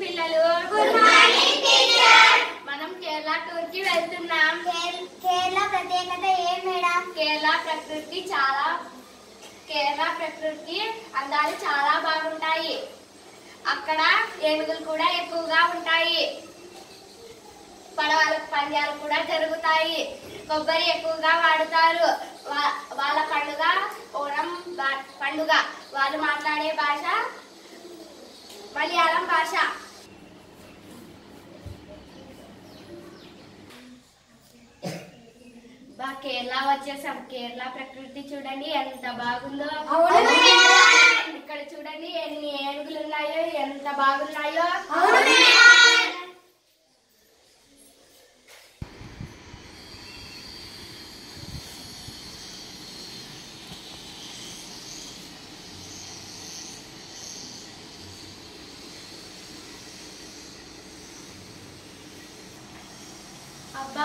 పిల్లలు. Good morning teacher మనం కేరళ టూర్కి వెళ్తున్నాం కేరళ ప్రత్యేకత ఏం మేడం? కేరళ ప్రకృతి చాలా కేరళ ప్రకృతి అందాలు చాలా బాగుంటాయి. అక్కడ ఏనుగులు కూడా ఎక్కువగా ఉంటాయి. పడవలకు పంద్యాలు కూడా జరుగుతాయి. కొబ్బరి ఎక్కువగా వాడుతారు. వాళ్ళ పండుగ ఓణం పండుగ. వాళ్ళు మాట్లాడే భాష మలయాళం భాష. కేరళ వచ్చేసాం. కేరళ ప్రకృతి చూడండి ఎంత బాగుందో. ఇక్కడ చూడండి ఎన్ని ఏనుగులు ఉన్నాయో ఎంత బాగున్నాయో. అబ్బా